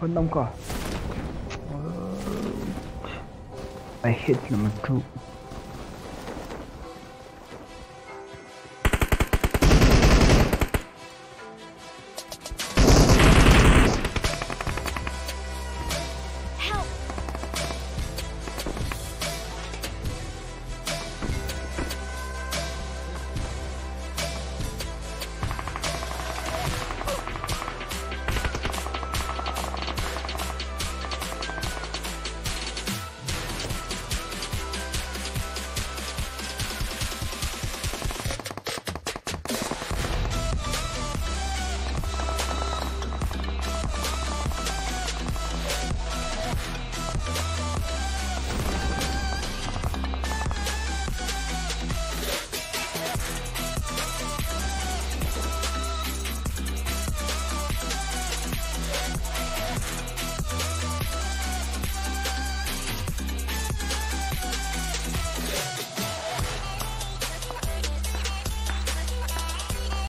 One number. Uh, I hit number two.